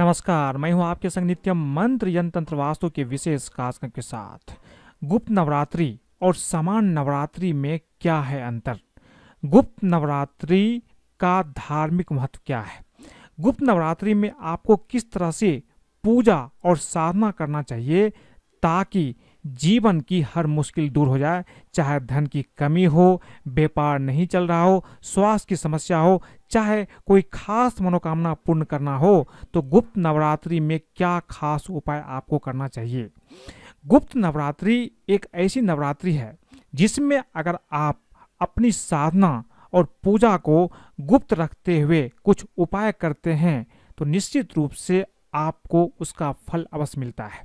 नमस्कार, मैं हूँ आपके संग नित्यम मंत्र यंत्र वास्तु के विशेष कार्यक्रम के साथ। गुप्त नवरात्रि और समान नवरात्रि में क्या है अंतर? गुप्त नवरात्रि का धार्मिक महत्व क्या है? गुप्त नवरात्रि में आपको किस तरह से पूजा और साधना करना चाहिए ताकि जीवन की हर मुश्किल दूर हो जाए, चाहे धन की कमी हो, व्यापार नहीं चल रहा हो, स्वास्थ्य की समस्या हो, चाहे कोई खास मनोकामना पूर्ण करना हो तो गुप्त नवरात्रि में क्या खास उपाय आपको करना चाहिए? गुप्त नवरात्रि एक ऐसी नवरात्रि है, जिसमें अगर आप अपनी साधना और पूजा को गुप्त रखते हुए कुछ उपाय करते हैं तो निश्चित रूप से आपको उसका फल अवश्य मिलता है।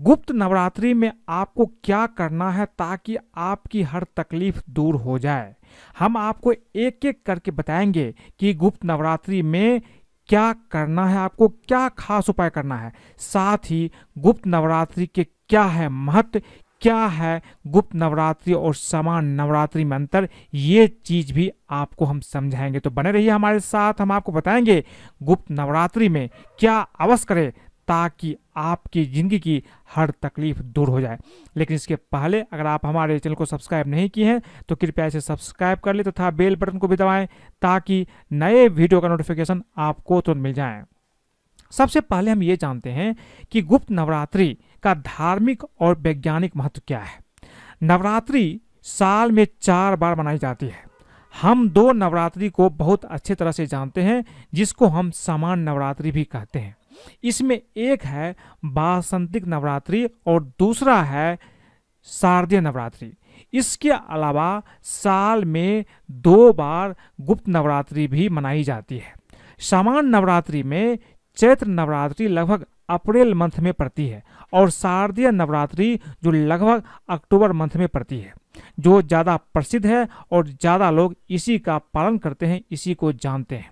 गुप्त नवरात्रि में आपको क्या करना है ताकि आपकी हर तकलीफ़ दूर हो जाए? हम आपको एक एक करके बताएँगे कि गुप्त नवरात्रि में क्या करना है, आपको क्या खास उपाय करना है। साथ ही गुप्त नवरात्रि के क्या है महत्व, क्या है गुप्त नवरात्रि और समान नवरात्रि में अंतर, ये चीज़ भी आपको हम समझाएँगे। तो बने रहिए हमारे साथ, हम आपको बताएँगे गुप्त नवरात्रि में क्या अवश्य करें ताकि आपकी ज़िंदगी की हर तकलीफ़ दूर हो जाए। लेकिन इसके पहले अगर आप हमारे चैनल को सब्सक्राइब नहीं किए हैं तो कृपया इसे सब्सक्राइब कर ले तथा तो बेल बटन को भी दबाएँ ताकि नए वीडियो का नोटिफिकेशन आपको तुरंत मिल जाए। सबसे पहले हम ये जानते हैं कि गुप्त नवरात्रि का धार्मिक और वैज्ञानिक महत्व क्या है। नवरात्रि साल में चार बार मनाई जाती है। हम दो नवरात्रि को बहुत अच्छे तरह से जानते हैं, जिसको हम समान नवरात्रि भी कहते हैं। इसमें एक है बासंतिक नवरात्रि और दूसरा है शारदीय नवरात्रि। इसके अलावा साल में दो बार गुप्त नवरात्रि भी मनाई जाती है। सामान्य नवरात्रि में चैत्र नवरात्रि लगभग अप्रैल मंथ में पड़ती है और शारदीय नवरात्रि जो लगभग अक्टूबर मंथ में पड़ती है। जो ज़्यादा प्रसिद्ध है और ज़्यादा लोग इसी का पालन करते हैं, इसी को जानते हैं।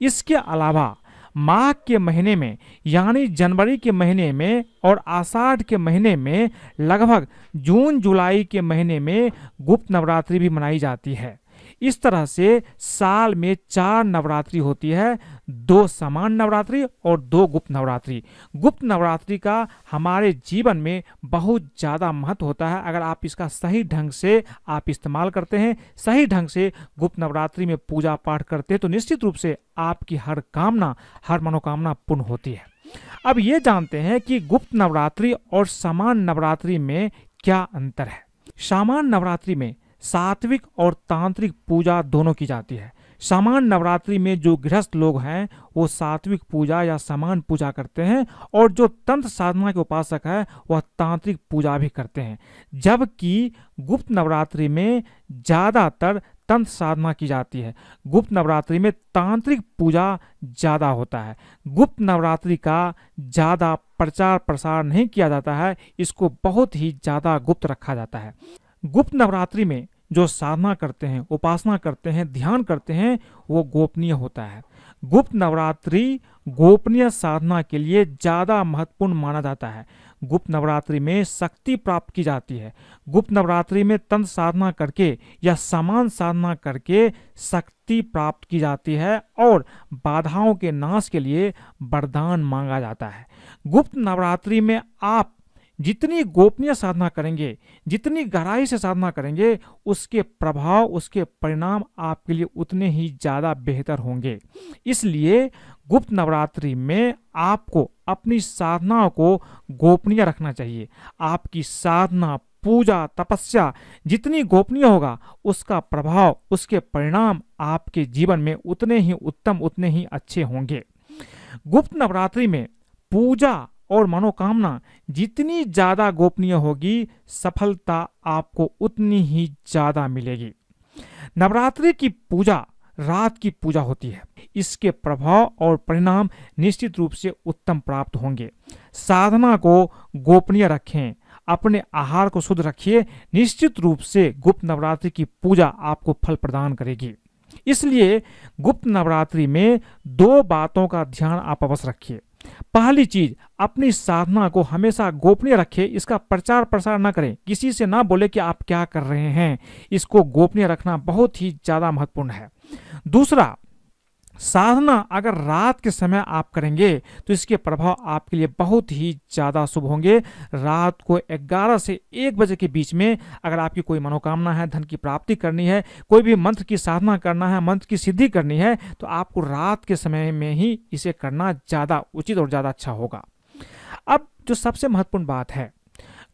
इसके अलावा माघ के महीने में, यानी जनवरी के महीने में और आषाढ़ के महीने में, लगभग जून जुलाई के महीने में गुप्त नवरात्रि भी मनाई जाती है। इस तरह से साल में चार नवरात्रि होती है। दो समान नवरात्रि और दो गुप्त नवरात्रि। गुप्त नवरात्रि का हमारे जीवन में बहुत ज़्यादा महत्व होता है। अगर आप इसका सही ढंग से आप इस्तेमाल करते हैं, सही ढंग से गुप्त नवरात्रि में पूजा पाठ करते हैं तो निश्चित रूप से आपकी हर कामना, हर मनोकामना पूर्ण होती है। अब ये जानते हैं कि गुप्त नवरात्रि और समान नवरात्रि में क्या अंतर है। सामान्य नवरात्रि में सात्विक और तांत्रिक पूजा दोनों की जाती है। समान नवरात्रि में जो गृहस्थ लोग हैं, वो सात्विक पूजा या समान पूजा करते हैं और जो तंत्र साधना के उपासक है, वह तांत्रिक पूजा भी करते हैं। जबकि गुप्त नवरात्रि में ज़्यादातर तंत्र साधना की जाती है। गुप्त नवरात्रि में तांत्रिक पूजा ज़्यादा होता है। गुप्त नवरात्रि का ज़्यादा प्रचार प्रसार नहीं किया जाता है, इसको बहुत ही ज़्यादा गुप्त रखा जाता है। गुप्त नवरात्रि में जो साधना करते हैं, उपासना करते हैं, ध्यान करते हैं, वो गोपनीय होता है। गुप्त नवरात्रि गोपनीय साधना के लिए ज़्यादा महत्वपूर्ण माना जाता है। गुप्त नवरात्रि में शक्ति प्राप्त की जाती है। गुप्त नवरात्रि में तंत्र साधना करके या समान साधना करके शक्ति प्राप्त की जाती है और बाधाओं के नाश के लिए वरदान मांगा जाता है। गुप्त नवरात्रि में आप जितनी गोपनीय साधना करेंगे, जितनी गहराई से साधना करेंगे, उसके प्रभाव, उसके परिणाम आपके लिए उतने ही ज़्यादा बेहतर होंगे। इसलिए गुप्त नवरात्रि में आपको अपनी साधनाओं को गोपनीय रखना चाहिए। आपकी साधना, पूजा, तपस्या जितनी गोपनीय होगा, उसका प्रभाव, उसके परिणाम आपके जीवन में उतने ही उत्तम, उतने ही अच्छे होंगे। गुप्त नवरात्रि में पूजा और मनोकामना जितनी ज़्यादा गोपनीय होगी, सफलता आपको उतनी ही ज़्यादा मिलेगी। नवरात्रि की पूजा रात की पूजा होती है। इसके प्रभाव और परिणाम निश्चित रूप से उत्तम प्राप्त होंगे। साधना को गोपनीय रखें, अपने आहार को शुद्ध रखिए, निश्चित रूप से गुप्त नवरात्रि की पूजा आपको फल प्रदान करेगी। इसलिए गुप्त नवरात्रि में दो बातों का ध्यान आप अवश्य रखिए। पहली चीज़, अपनी साधना को हमेशा गोपनीय रखें, इसका प्रचार प्रसार ना करें। किसी से ना बोले कि आप क्या कर रहे हैं। इसको गोपनीय रखना बहुत ही ज़्यादा महत्वपूर्ण है। दूसरा साधना अगर रात के समय आप करेंगे तो इसके प्रभाव आपके लिए बहुत ही ज़्यादा शुभ होंगे। रात को 11 से 1 बजे के बीच में अगर आपकी कोई मनोकामना है, धन की प्राप्ति करनी है, कोई भी मंत्र की साधना करना है, मंत्र की सिद्धि करनी है तो आपको रात के समय में ही इसे करना ज़्यादा उचित और ज़्यादा अच्छा होगा। अब जो सबसे महत्वपूर्ण बात है,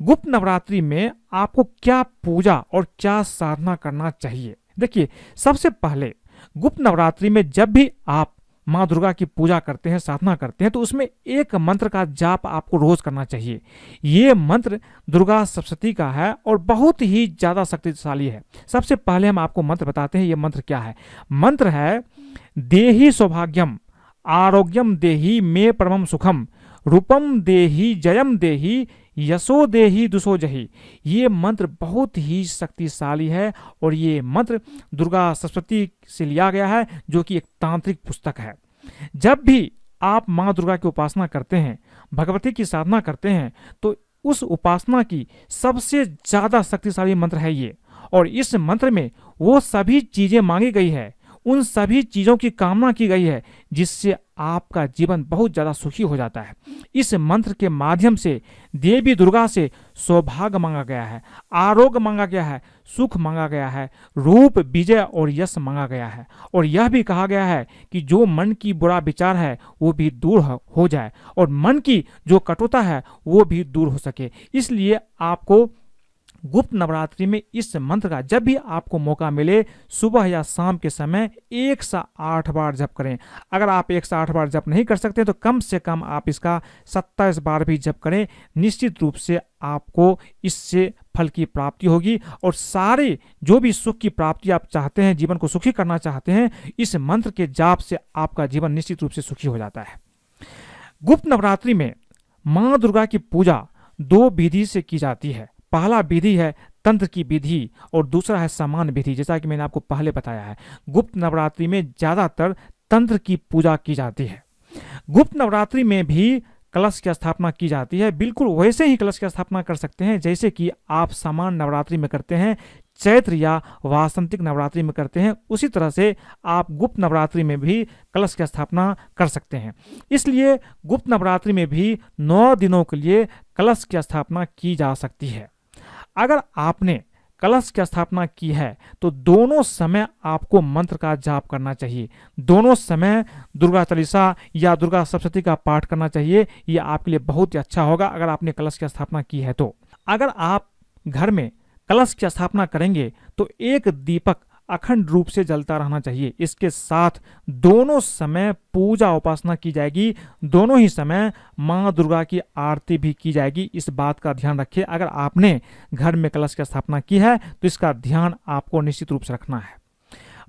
गुप्त नवरात्रि में आपको क्या पूजा और क्या साधना करना चाहिए? देखिए, सबसे पहले गुप्त नवरात्रि में जब भी आप माँ दुर्गा की पूजा करते हैं, साधना करते हैं तो उसमें एक मंत्र का जाप आपको रोज करना चाहिए। ये मंत्र दुर्गा सप्तती का है और बहुत ही ज़्यादा शक्तिशाली है। सबसे पहले हम आपको मंत्र बताते हैं, ये मंत्र क्या है? मंत्र है, देही सौभाग्यम, आरोग्यम देही मे परमम सुखम, रूपम देही जयम देही यशो देही दुसो जही। ये मंत्र बहुत ही शक्तिशाली है और ये मंत्र दुर्गा सरस्वती से लिया गया है, जो कि एक तांत्रिक पुस्तक है। जब भी आप माँ दुर्गा की उपासना करते हैं, भगवती की साधना करते हैं तो उस उपासना की सबसे ज़्यादा शक्तिशाली मंत्र है ये। और इस मंत्र में वो सभी चीज़ें मांगी गई है। उन सभी चीज़ों की कामना की गई है, जिससे आपका जीवन बहुत ज़्यादा सुखी हो जाता है। इस मंत्र के माध्यम से देवी दुर्गा से सौभाग्य मांगा गया है, आरोग्य मांगा गया है, सुख मांगा गया है, रूप, विजय और यश मांगा गया है। और यह भी कहा गया है कि जो मन की बुरा विचार है, वो भी दूर हो जाए, और मन की जो कटुता है, वो भी दूर हो सके। इसलिए आपको गुप्त नवरात्रि में इस मंत्र का जब भी आपको मौका मिले, सुबह या शाम के समय एक सा आठ बार जप करें। अगर आप एक से आठ बार जप नहीं कर सकते तो कम से कम आप इसका सत्ताईस बार भी जप करें। निश्चित रूप से आपको इससे फल की प्राप्ति होगी और सारे जो भी सुख की प्राप्ति आप चाहते हैं, जीवन को सुखी करना चाहते हैं, इस मंत्र के जाप से आपका जीवन निश्चित रूप से सुखी हो जाता है। गुप्त नवरात्रि में माँ दुर्गा की पूजा दो विधि से की जाती है। पहला विधि है तंत्र की विधि और दूसरा है समान विधि, जैसा कि मैंने आपको पहले बताया है। गुप्त नवरात्रि में ज़्यादातर तंत्र की पूजा की जाती है। गुप्त नवरात्रि में भी कलश की स्थापना की जाती है। बिल्कुल वैसे ही कलश की स्थापना कर सकते हैं, जैसे कि आप समान नवरात्रि में करते हैं, चैत्र या वासंतिक नवरात्रि में करते हैं, उसी तरह से आप गुप्त नवरात्रि में भी कलश की स्थापना कर सकते हैं। इसलिए गुप्त नवरात्रि में भी नौ दिनों के लिए कलश की स्थापना की जा सकती है। अगर आपने कलश की स्थापना की है तो दोनों समय आपको मंत्र का जाप करना चाहिए। दोनों समय दुर्गा चालीसा या दुर्गा सप्तती का पाठ करना चाहिए यह आपके लिए बहुत ही अच्छा होगा अगर आपने कलश की स्थापना की है तो। अगर आप घर में कलश की स्थापना करेंगे तो एक दीपक अखंड रूप से जलता रहना चाहिए। इसके साथ दोनों समय पूजा उपासना की जाएगी। दोनों ही समय माँ दुर्गा की आरती भी की जाएगी। इस बात का ध्यान रखिए। अगर आपने घर में कलश की स्थापना की है तो इसका ध्यान आपको निश्चित रूप से रखना है।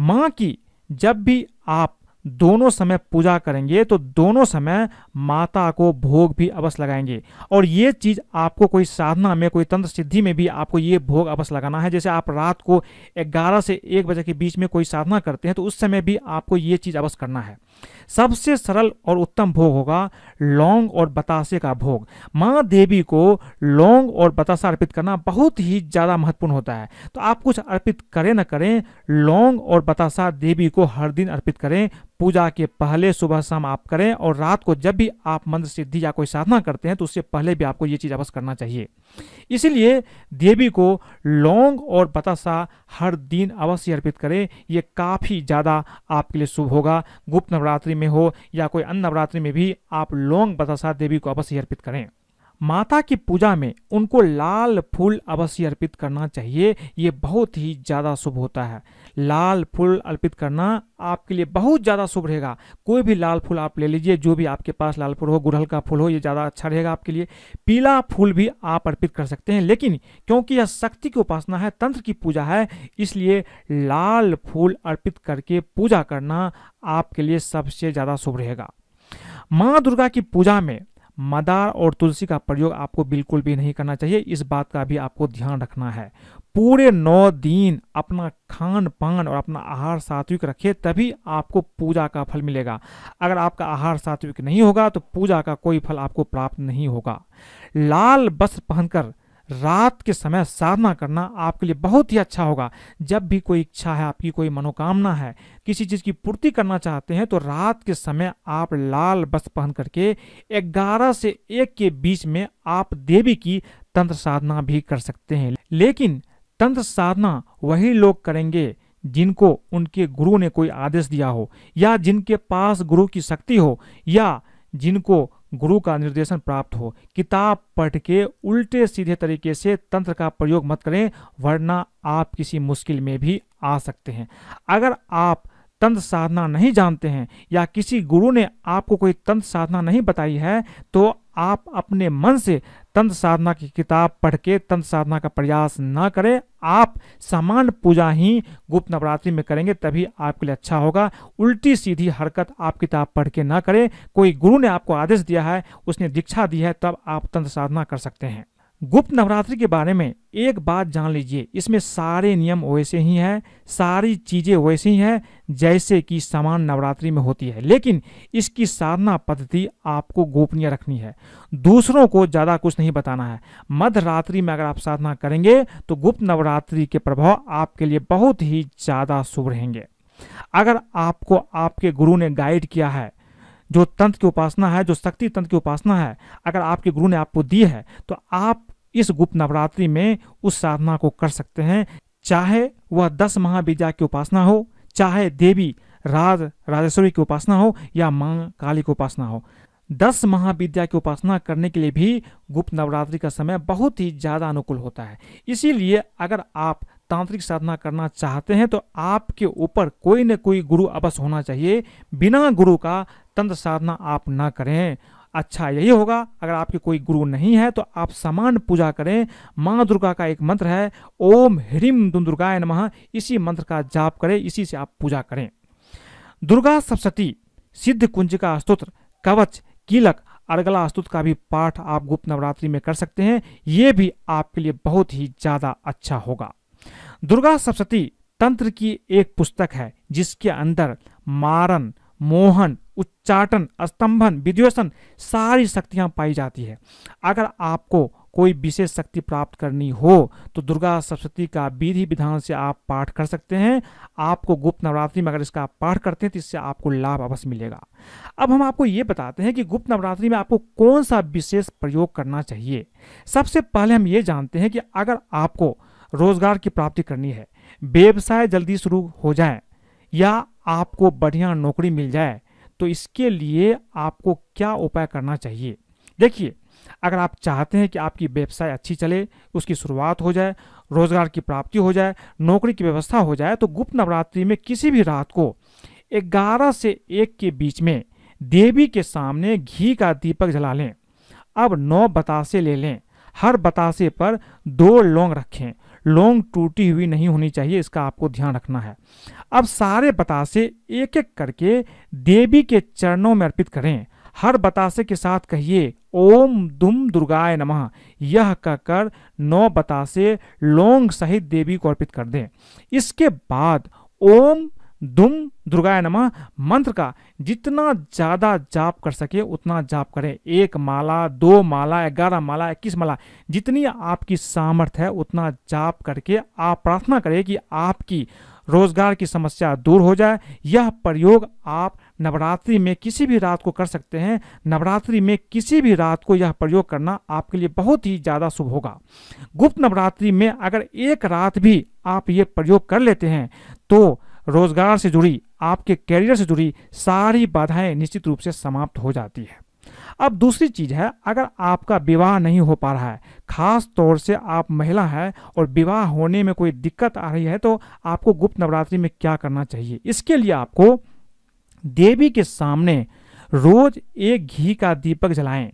माँ की जब भी आप दोनों समय पूजा करेंगे तो दोनों समय माता को भोग भी अवश्य लगाएँगे। और ये चीज़ आपको कोई साधना में, कोई तंत्र सिद्धि में भी आपको ये भोग अवश्य लगाना है। जैसे आप रात को 11 से 1 बजे के बीच में कोई साधना करते हैं तो उस समय भी आपको ये चीज़ अवश्य करना है। सबसे सरल और उत्तम भोग होगा लौंग और बतासे का भोग। माँ देवी को लौंग और बतासा अर्पित करना बहुत ही ज़्यादा महत्वपूर्ण होता है। तो आप कुछ अर्पित करें ना करें, लौंग और बतासा देवी को हर दिन अर्पित करें पूजा के पहले सुबह शाम आप करें और रात को जब भी आप मंत्र सिद्धि या कोई साधना करते हैं तो उससे पहले भी आपको ये चीज़ अवश्य करना चाहिए। इसीलिए देवी को लौंग और बतासा हर दिन अवश्य अर्पित करें। ये काफ़ी ज़्यादा आपके लिए शुभ होगा। गुप्त नवरात्रि में हो या कोई अन्य नवरात्रि में भी आप लौंग, बतासा देवी को अवश्य अर्पित करें। माता की पूजा में उनको लाल फूल अवश्य अर्पित करना चाहिए, ये बहुत ही ज़्यादा शुभ होता है। लाल फूल अर्पित करना आपके लिए बहुत ज़्यादा शुभ रहेगा। कोई भी लाल फूल आप ले लीजिए, जो भी आपके पास लाल फूल हो, गुड़हल का फूल हो, ये ज़्यादा अच्छा रहेगा आपके लिए। पीला फूल भी आप अर्पित कर सकते हैं, लेकिन क्योंकि यह शक्ति की उपासना है, तंत्र की पूजा है, इसलिए लाल फूल अर्पित करके पूजा करना आपके लिए सबसे ज़्यादा शुभ रहेगा। माँ दुर्गा की पूजा में मदार और तुलसी का प्रयोग आपको बिल्कुल भी नहीं करना चाहिए। इस बात का भी आपको ध्यान रखना है। पूरे नौ दिन अपना खान पान और अपना आहार सात्विक रखिए तभी आपको पूजा का फल मिलेगा। अगर आपका आहार सात्विक नहीं होगा तो पूजा का कोई फल आपको प्राप्त नहीं होगा। लाल वस्त्र पहनकर रात के समय साधना करना आपके लिए बहुत ही अच्छा होगा। जब भी कोई इच्छा है, आपकी कोई मनोकामना है, किसी चीज़ की पूर्ति करना चाहते हैं तो रात के समय आप लाल वस्त्र पहन करके ग्यारह से एक के बीच में आप देवी की तंत्र साधना भी कर सकते हैं। लेकिन तंत्र साधना वही लोग करेंगे जिनको उनके गुरु ने कोई आदेश दिया हो, या जिनके पास गुरु की शक्ति हो, या जिनको गुरु का निर्देशन प्राप्त हो। किताब पढ़ के उल्टे सीधे तरीके से तंत्र का प्रयोग मत करें, वरना आप किसी मुश्किल में भी आ सकते हैं। अगर आप तंत्र साधना नहीं जानते हैं या किसी गुरु ने आपको कोई तंत्र साधना नहीं बताई है तो आप अपने मन से तंत्र साधना की किताब पढ़ के तंत्र साधना का प्रयास ना करें। आप सामान्य पूजा ही गुप्त नवरात्रि में करेंगे, तभी आपके लिए अच्छा होगा। उल्टी सीधी हरकत आप किताब पढ़ के ना करें। कोई गुरु ने आपको आदेश दिया है, उसने दीक्षा दी है, तब आप तंत्र साधना कर सकते हैं। गुप्त नवरात्रि के बारे में एक बात जान लीजिए। इसमें सारे नियम वैसे ही हैं, सारी चीज़ें वैसे ही हैं, जैसे कि समान नवरात्रि में होती है। लेकिन इसकी साधना पद्धति आपको गोपनीय रखनी है। दूसरों को ज़्यादा कुछ नहीं बताना है। मध्य रात्रि में अगर आप साधना करेंगे तो गुप्त नवरात्रि के प्रभाव आपके लिए बहुत ही ज़्यादा शुभ रहेंगे। अगर आपको आपके गुरु ने गाइड किया है, जो तंत्र की उपासना है, जो शक्ति तंत्र की उपासना है, अगर आपके गुरु ने आपको दी है तो आप इस गुप्त नवरात्रि में उस साधना को कर सकते हैं। चाहे वह दस महाविद्या की उपासना हो, चाहे देवी राज, राजेश्वरी की उपासना हो या माँ काली की उपासना हो। दस महाविद्या की उपासना करने के लिए भी गुप्त नवरात्रि का समय बहुत ही ज़्यादा अनुकूल होता है। इसीलिए अगर आप तांत्रिक साधना करना चाहते हैं तो आपके ऊपर कोई न कोई गुरु अवश्य होना चाहिए। बिना गुरु का तंत्र साधना आप ना करें। अच्छा यही होगा। अगर आपके कोई गुरु नहीं है तो आप समान पूजा करें। माँ दुर्गा का एक मंत्र है, ओम ह्रीम दुर्गाय नमः। इसी मंत्र का जाप करें, इसी से आप पूजा करें। दुर्गा सप्तती सिद्ध कुंज का स्तोत्र, कवच कीलक अर्गला स्तुत का भी पाठ आप गुप्त नवरात्रि में कर सकते हैं। ये भी आपके लिए बहुत ही ज़्यादा अच्छा होगा। दुर्गा सप्तती तंत्र की एक पुस्तक है, जिसके अंदर मारन, मोहन उच्चाटन, स्तंभन विद्वेषण सारी शक्तियाँ पाई जाती है। अगर आपको कोई विशेष शक्ति प्राप्त करनी हो तो दुर्गा सप्तती का विधि विधान से आप पाठ कर सकते हैं। आपको गुप्त नवरात्रि में अगर इसका पाठ करते हैं तो इससे आपको लाभ अवश्य मिलेगा। अब हम आपको ये बताते हैं कि गुप्त नवरात्रि में आपको कौन सा विशेष प्रयोग करना चाहिए। सबसे पहले हम ये जानते हैं कि अगर आपको रोज़गार की प्राप्ति करनी है, व्यवसाय जल्दी शुरू हो जाए, या आपको बढ़िया नौकरी मिल जाए तो इसके लिए आपको क्या उपाय करना चाहिए? देखिए, अगर आप चाहते हैं कि आपकी व्यवसाय अच्छी चले, उसकी शुरुआत हो जाए, रोज़गार की प्राप्ति हो जाए, नौकरी की व्यवस्था हो जाए तो गुप्त नवरात्रि में किसी भी रात को ग्यारह से एक के बीच में देवी के सामने घी का दीपक जला लें। अब नौ बतासे ले लें। हर बतासे पर दो लौंग रखें। लौंग टूटी हुई नहीं होनी चाहिए, इसका आपको ध्यान रखना है। अब सारे बतासे एक एक करके देवी के चरणों में अर्पित करें। हर बतासे के साथ कहिए, ओम दुम दुर्गाय नमः। यह कहकर नौ बतासे लोंग सहित देवी को अर्पित कर दें। इसके बाद ओम दुम दुर्गाय नमः, मंत्र का, जितना ज़्यादा जाप कर सके, उतना जाप करें। एक माला, दो माला, ग्यारह माला, इक्कीस माला, जितनी आपकी सामर्थ्य है, उतना जाप करके आप प्रार्थना करें कि आपकी रोज़गार की समस्या दूर हो जाए। यह प्रयोग आप नवरात्रि में किसी भी रात को कर सकते हैं। नवरात्रि में किसी भी रात को यह प्रयोग करना आपके लिए बहुत ही ज़्यादा शुभ होगा। गुप्त नवरात्रि में अगर एक रात भी आप ये प्रयोग कर लेते हैं तो रोज़गार से जुड़ी, आपके कैरियर से जुड़ी सारी बाधाएँ निश्चित रूप से समाप्त हो जाती है। अब दूसरी चीज़ है, अगर आपका विवाह नहीं हो पा रहा है, खास तौर से आप महिला है और विवाह होने में कोई दिक्कत आ रही है तो आपको गुप्त नवरात्रि में क्या करना चाहिए? इसके लिए आपको देवी के सामने रोज एक घी का दीपक जलाएँ।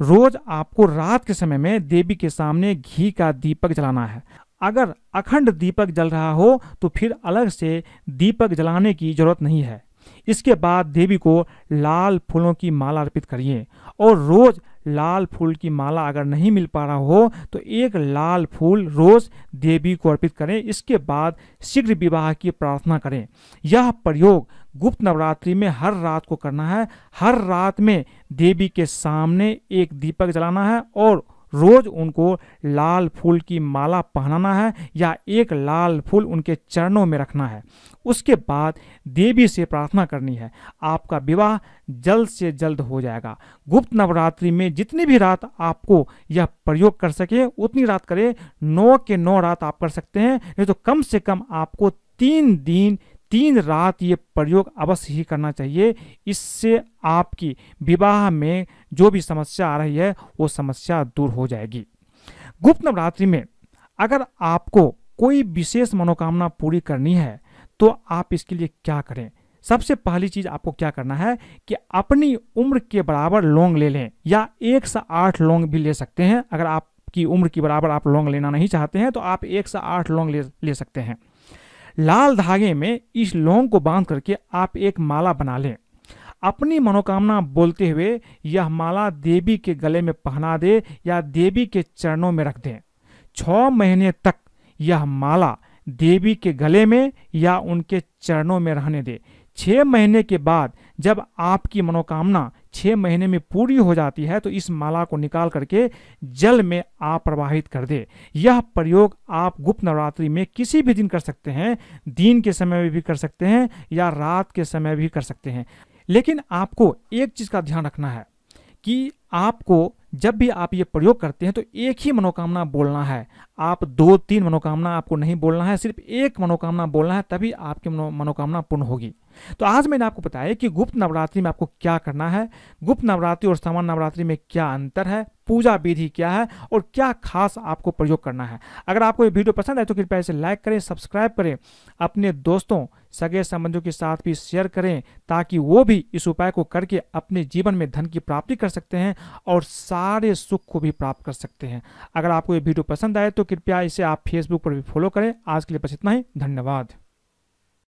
रोज आपको रात के समय में देवी के सामने घी का दीपक जलाना है। अगर अखंड दीपक जल रहा हो तो फिर अलग से दीपक जलाने की ज़रूरत नहीं है। इसके बाद देवी को लाल फूलों की माला अर्पित करिए। और रोज लाल फूल की माला अगर नहीं मिल पा रहा हो तो एक लाल फूल रोज देवी को अर्पित करें। इसके बाद शीघ्र विवाह की प्रार्थना करें। यह प्रयोग गुप्त नवरात्रि में हर रात को करना है। हर रात में देवी के सामने एक दीपक जलाना है और रोज उनको लाल फूल की माला पहनाना है या एक लाल फूल उनके चरणों में रखना है। उसके बाद देवी से प्रार्थना करनी है। आपका विवाह जल्द से जल्द हो जाएगा। गुप्त नवरात्रि में जितनी भी रात आपको यह प्रयोग कर सके, उतनी रात करें। नौ के नौ रात आप कर सकते हैं, नहीं तो कम से कम आपको तीन दिन तीन रात ये प्रयोग अवश्य ही करना चाहिए। इससे आपकी विवाह में जो भी समस्या आ रही है वो समस्या दूर हो जाएगी। गुप्त नवरात्रि में अगर आपको कोई विशेष मनोकामना पूरी करनी है तो आप इसके लिए क्या करें? सबसे पहली चीज़ आपको क्या करना है कि अपनी उम्र के बराबर लौंग ले लें या एक से आठ लौंग भी ले सकते हैं। अगर आपकी उम्र के बराबर आप लौंग लेना नहीं चाहते हैं तो आप एक से आठ लौंग ले, ले सकते हैं। लाल धागे में इस लौंग को बाँध करके आप एक माला बना लें। अपनी मनोकामना बोलते हुए यह माला देवी के गले में पहना दे या देवी के चरणों में रख दें। छ महीने तक यह माला देवी के गले में या उनके चरणों में रहने दे। छह महीने के बाद जब आपकी मनोकामना छः महीने में पूरी हो जाती है तो इस माला को निकाल करके जल में आप प्रवाहित कर दे। यह प्रयोग आप गुप्त नवरात्रि में किसी भी दिन कर सकते हैं, दिन के समय में भी कर सकते हैं या रात के समय भी कर सकते हैं। लेकिन आपको एक चीज़ का ध्यान रखना है कि आपको जब भी आप ये प्रयोग करते हैं तो एक ही मनोकामना बोलना है। आप दो तीन मनोकामना आपको नहीं बोलना है, सिर्फ़ एक मनोकामना बोलना है, तभी आपकी मनोकामना पूर्ण होगी। तो आज मैंने आपको बताया कि गुप्त नवरात्रि में आपको क्या करना है, गुप्त नवरात्रि और सामान्य नवरात्रि में क्या अंतर है, पूजा विधि क्या है और क्या खास आपको प्रयोग करना है। अगर आपको ये वीडियो पसंद आए तो कृपया इसे लाइक करें, सब्सक्राइब करें, अपने दोस्तों, सगे संबंधियों के साथ भी शेयर करें ताकि वो भी इस उपाय को करके अपने जीवन में धन की प्राप्ति कर सकते हैं और सारे सुख को भी प्राप्त कर सकते हैं। अगर आपको ये वीडियो पसंद आए तो कृपया इसे आप फेसबुक पर भी फॉलो करें। आज के लिए बस इतना ही। धन्यवाद।